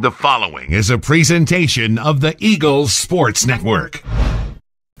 The following is a presentation of the Eagles Sports Network.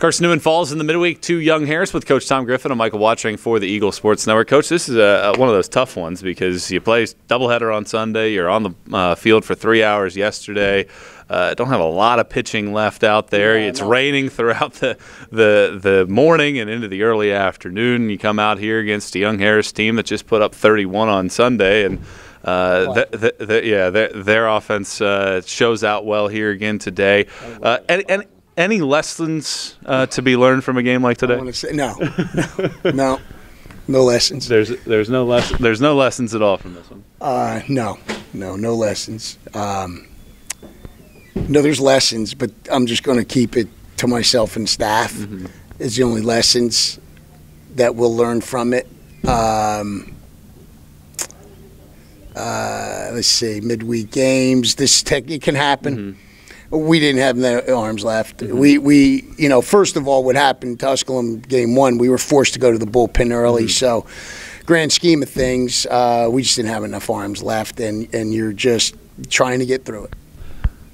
Carson Newman falls in the midweek to Young Harris with Coach Tom Griffin and Michael Watching for the Eagle Sports Network. Coach, this is a, a, one of those tough ones because you play doubleheader on Sunday. You're on the uh, field for three hours yesterday. Uh, don't have a lot of pitching left out there. Yeah, it's no. raining throughout the, the the morning and into the early afternoon. You come out here against a Young Harris team that just put up 31 on Sunday and – uh, the, the, the, yeah, their, their offense uh, shows out well here again today. Uh, and, and any lessons uh, to be learned from a game like today? Say, no, no, no, no lessons. There's there's no less there's no lessons at all from this one. Uh, no, no, no lessons. Um, no, there's lessons, but I'm just going to keep it to myself and staff. Mm-hmm. Is the only lessons that we'll learn from it. Um, uh, let's see, midweek games. This tech, it can happen. Mm-hmm. We didn't have the arms left. Mm-hmm. We, we, you know, first of all, what happened Tusculum game one, we were forced to go to the bullpen early. Mm-hmm. So, grand scheme of things, uh, we just didn't have enough arms left, and, and you're just trying to get through it.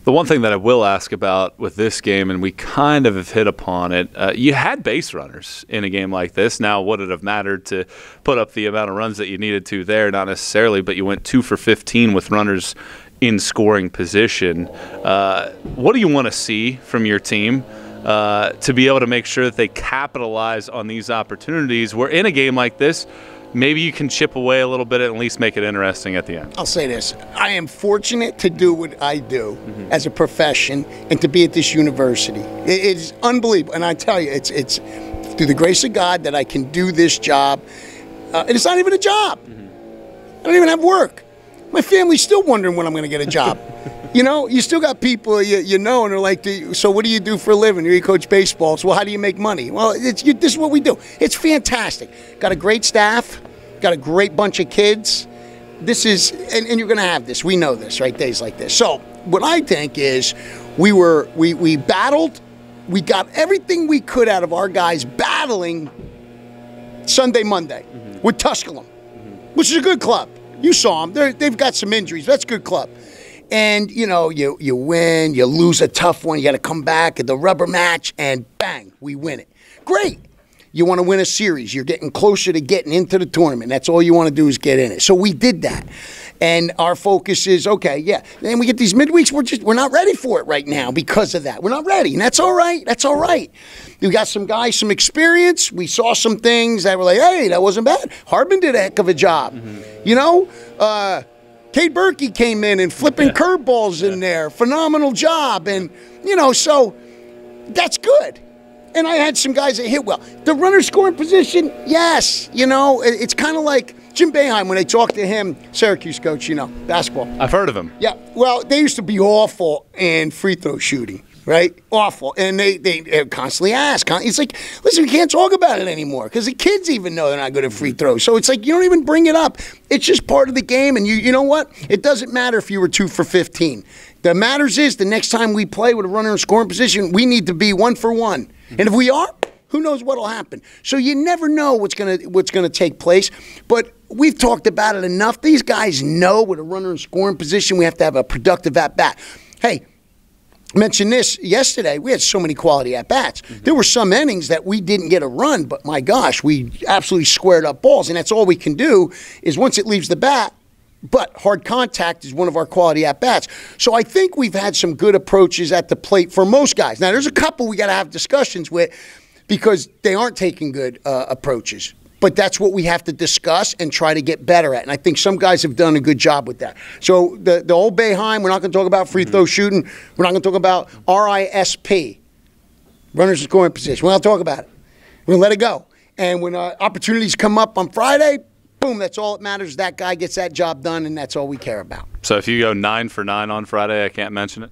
The one thing that I will ask about with this game, and we kind of have hit upon it, uh, you had base runners in a game like this. Now, would it have mattered to put up the amount of runs that you needed to there? Not necessarily, but you went two for 15 with runners in scoring position. Uh, what do you want to see from your team? Uh, to be able to make sure that they capitalize on these opportunities. Where in a game like this, maybe you can chip away a little bit and at least make it interesting at the end. I'll say this I am fortunate to do what I do mm-hmm. as a profession and to be at this university. It is unbelievable. And I tell you, it's, it's through the grace of God that I can do this job. Uh, and it's not even a job, mm-hmm. I don't even have work. My family's still wondering when I'm going to get a job. you know, you still got people you, you know, and they're like, "So what do you do for a living? You coach baseball. So well, how do you make money?" Well, it's, you, this is what we do. It's fantastic. Got a great staff. Got a great bunch of kids. This is, and, and you're going to have this. We know this, right? Days like this. So what I think is, we were we we battled. We got everything we could out of our guys battling Sunday, Monday mm-hmm. with Tusculum, mm-hmm. which is a good club. You saw them. They're, they've got some injuries. That's a good club. And you know, you you win, you lose a tough one, you got to come back at the rubber match, and bang, we win it. Great. You want to win a series. You're getting closer to getting into the tournament. That's all you want to do is get in it. So we did that. And our focus is okay, yeah. Then we get these midweeks. We're just we're not ready for it right now because of that. We're not ready, and that's all right. That's all right. We got some guys, some experience. We saw some things that were like, hey, that wasn't bad. Hardman did a heck of a job. Mm-hmm. You know, uh, Cade Berkey came in and flipping yeah. curveballs yeah. in there. Phenomenal job, and you know, so that's good and I had some guys that hit well. The runner scoring position, yes. You know, it's kind of like Jim Boeheim when they talk to him, Syracuse coach, you know, basketball. I've heard of him. Yeah. Well, they used to be awful in free throw shooting right? Awful. And they, they, constantly ask. It's like, listen, we can't talk about it anymore because the kids even know they're not good at free mm-hmm. throws. So it's like you don't even bring it up. It's just part of the game. And you, you know what? It doesn't matter if you were two for 15. That matters is the next time we play with a runner in scoring position, we need to be one for one. Mm-hmm. And if we are, who knows what'll happen? So you never know what's gonna what's gonna take place. But we've talked about it enough. These guys know with a runner in scoring position, we have to have a productive at bat. Hey, mentioned this yesterday. We had so many quality at bats. Mm-hmm. There were some innings that we didn't get a run, but my gosh, we absolutely squared up balls, and that's all we can do. Is once it leaves the bat, but hard contact is one of our quality at bats. So I think we've had some good approaches at the plate for most guys. Now, there's a couple we got to have discussions with because they aren't taking good uh, approaches. But that's what we have to discuss and try to get better at. And I think some guys have done a good job with that. So the, the old Boeheim, we're not going to talk about free throw mm-hmm. shooting. We're not going to talk about RISP, runners in scoring position. We're not talk about it. We're going to let it go. And when uh, opportunities come up on Friday, boom, that's all that matters. That guy gets that job done, and that's all we care about. So if you go nine for nine on Friday, I can't mention it?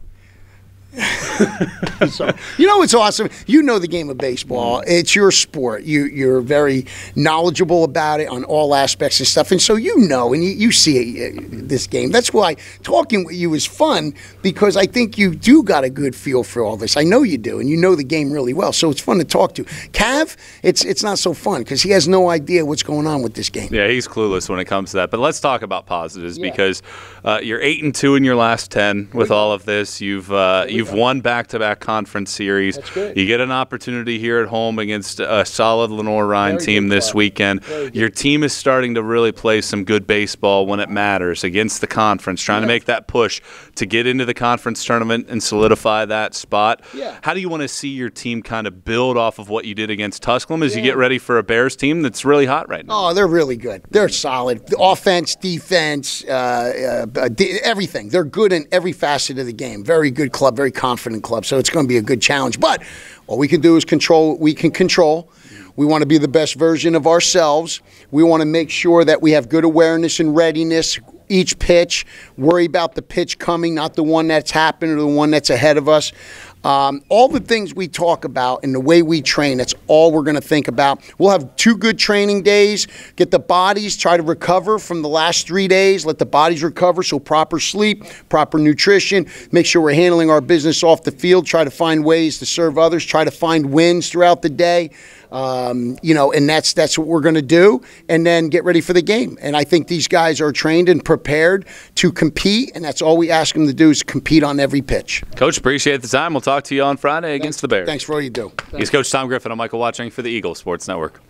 so, you know what's awesome? You know the game of baseball. It's your sport. You you're very knowledgeable about it on all aspects and stuff, and so you know and you, you see uh, this game. That's why talking with you is fun because I think you do got a good feel for all this. I know you do, and you know the game really well. So it's fun to talk to. Cav, it's it's not so fun because he has no idea what's going on with this game. Yeah, he's clueless when it comes to that. But let's talk about positives because uh, you're eight and two in your last ten with all of this. You've uh, you've won back-to-back conference series. That's good. You get an opportunity here at home against a solid Lenoir-Rhyne Very team this weekend. Your team is starting to really play some good baseball when it matters against the conference, trying to make that push to get into the conference tournament and solidify that spot. Yeah. How do you want to see your team kind of build off of what you did against Tusculum as you get ready for a Bears team that's really hot right now? Oh, they're really good. They're solid. Offense, defense, uh, uh, everything. They're good in every facet of the game. Very good club, very confident club. So it's going to be a good challenge. But all we can do is control what we can control. We want to be the best version of ourselves. We want to make sure that we have good awareness and readiness each pitch. Worry about the pitch coming, not the one that's happened or the one that's ahead of us. Um, all the things we talk about and the way we train, that's all we're going to think about. We'll have two good training days, get the bodies, try to recover from the last three days, let the bodies recover. So, proper sleep, proper nutrition, make sure we're handling our business off the field, try to find ways to serve others, try to find wins throughout the day. Um, you know, and that's that's what we're going to do, and then get ready for the game. And I think these guys are trained and prepared to compete, and that's all we ask them to do is compete on every pitch. Coach, appreciate the time. We'll talk to you on Friday against the Bears. Thanks for all you do. He's Coach Tom Griffin. I'm Michael Watching for the Eagle Sports Network.